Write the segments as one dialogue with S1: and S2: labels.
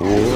S1: coming.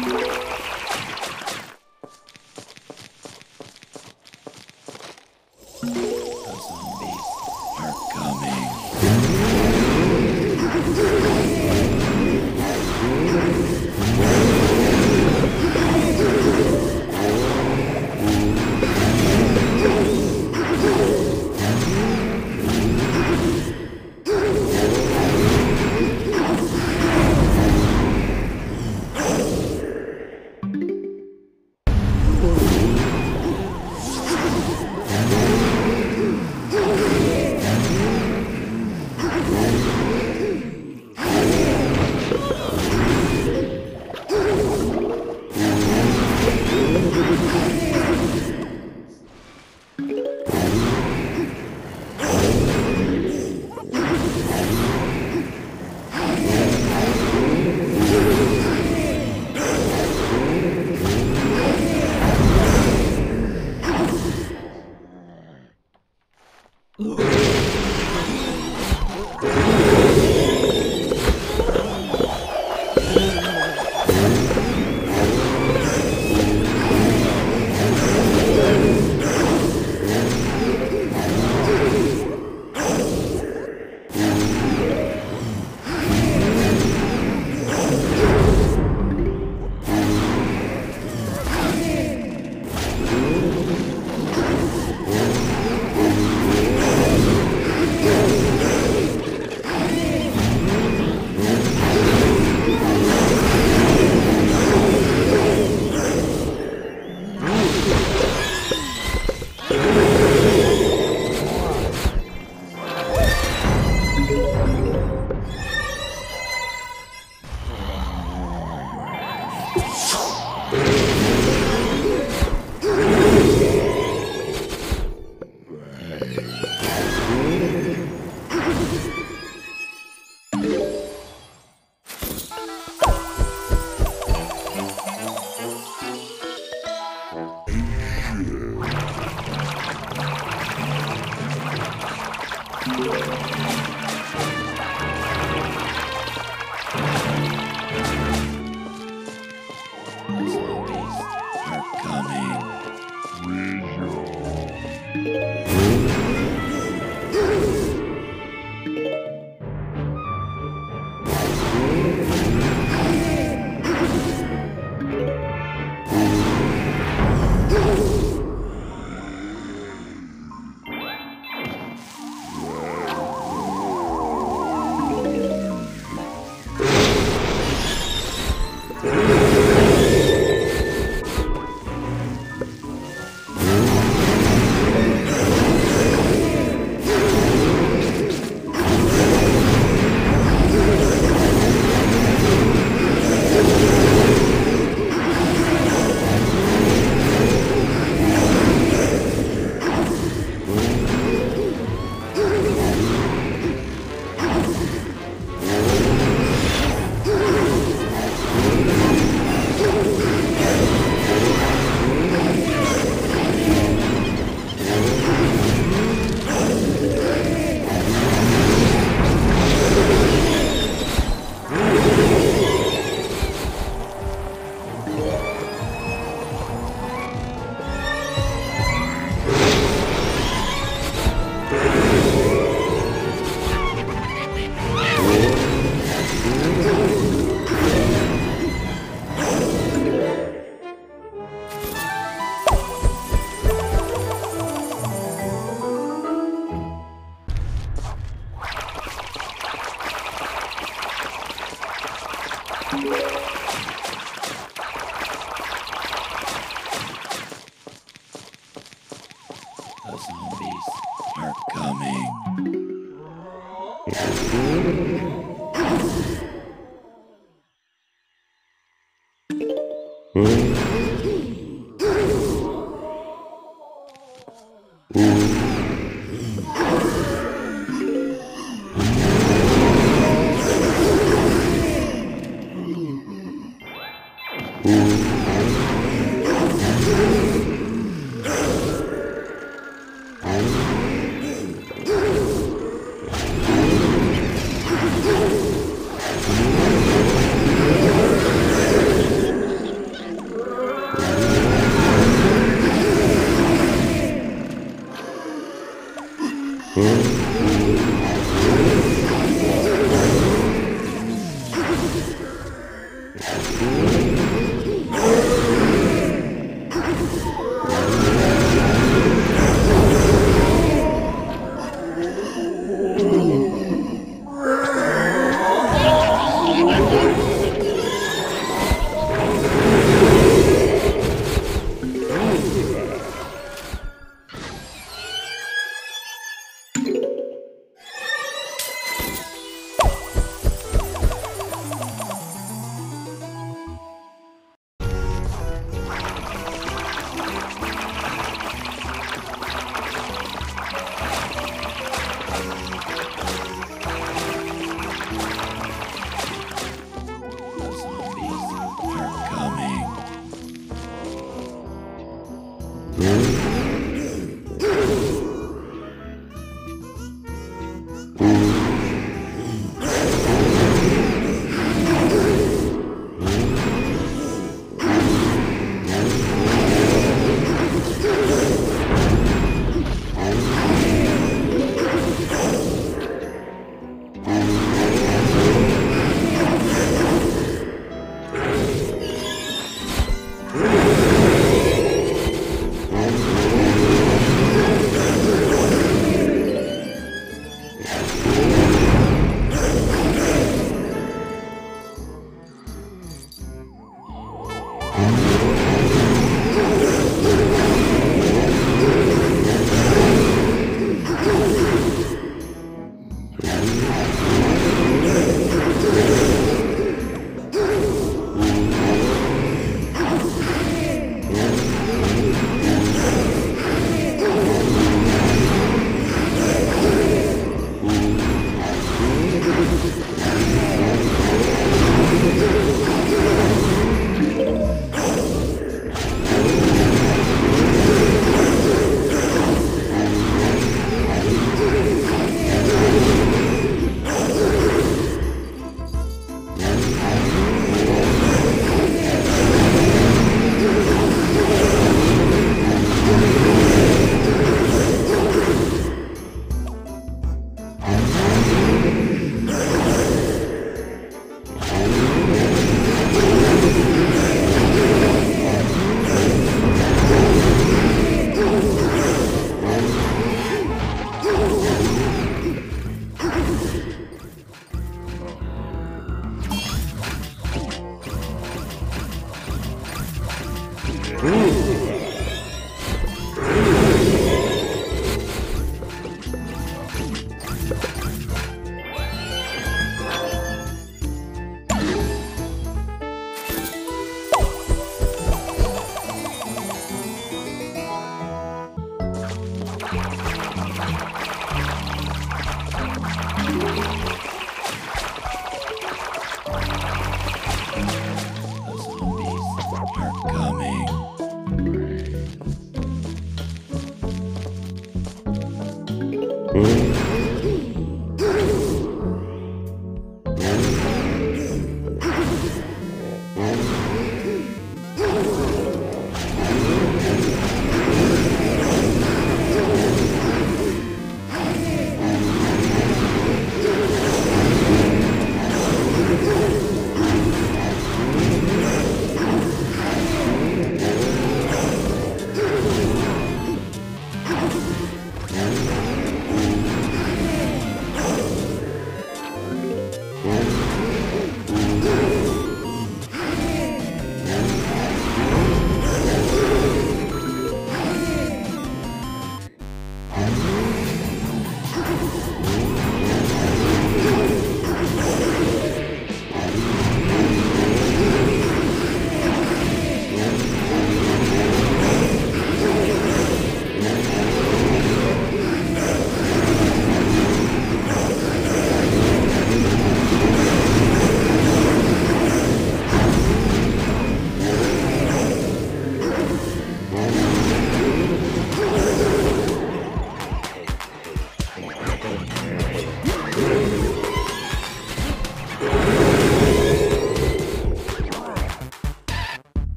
S1: Thank you. Shoo! mm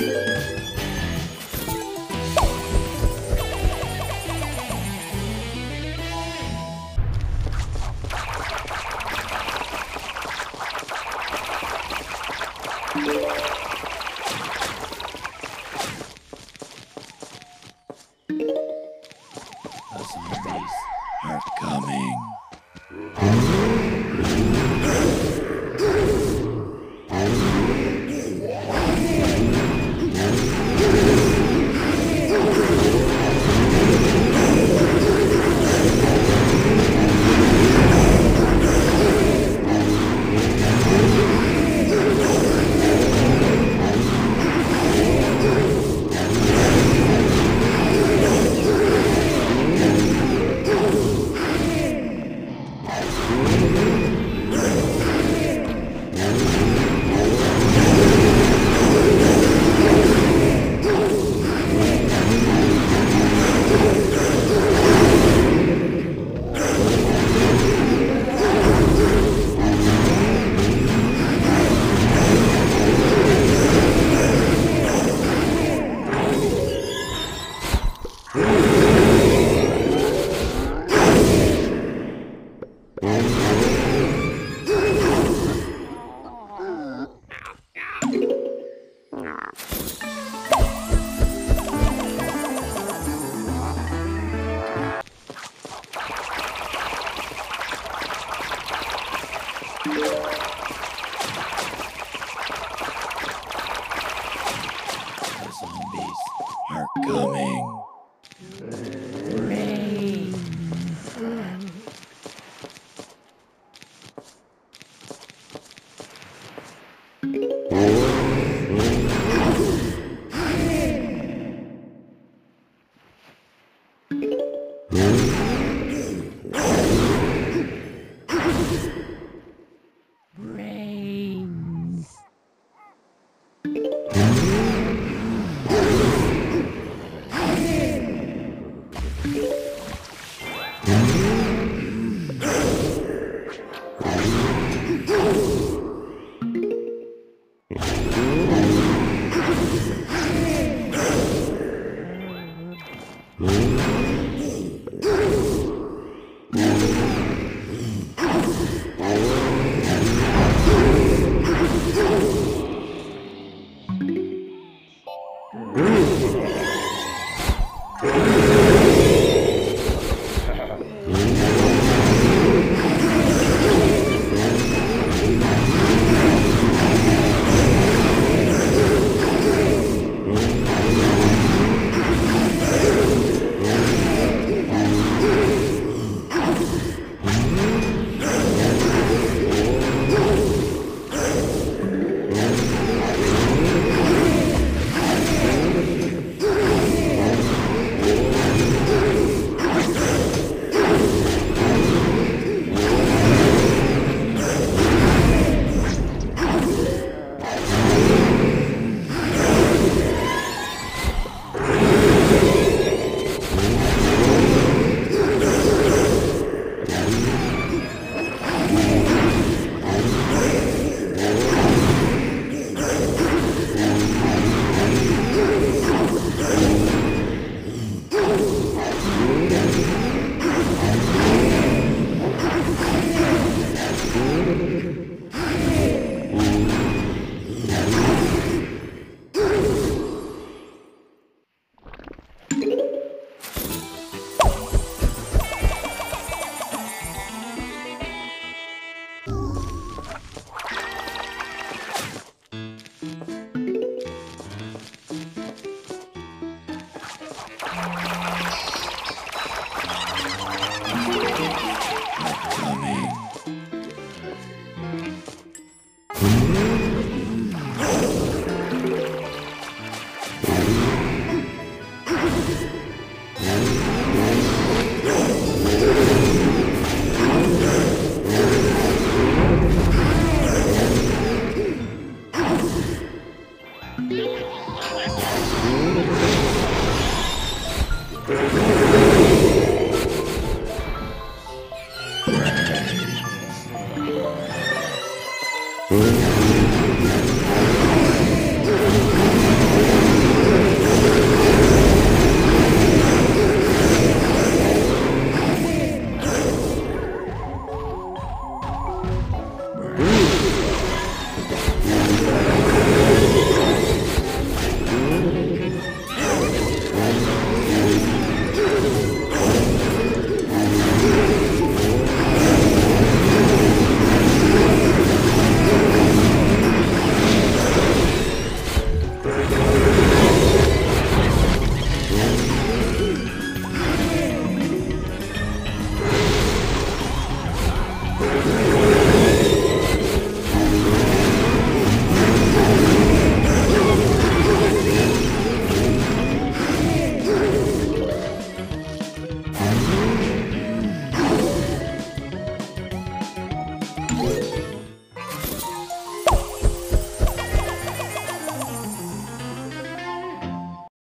S1: Thank you.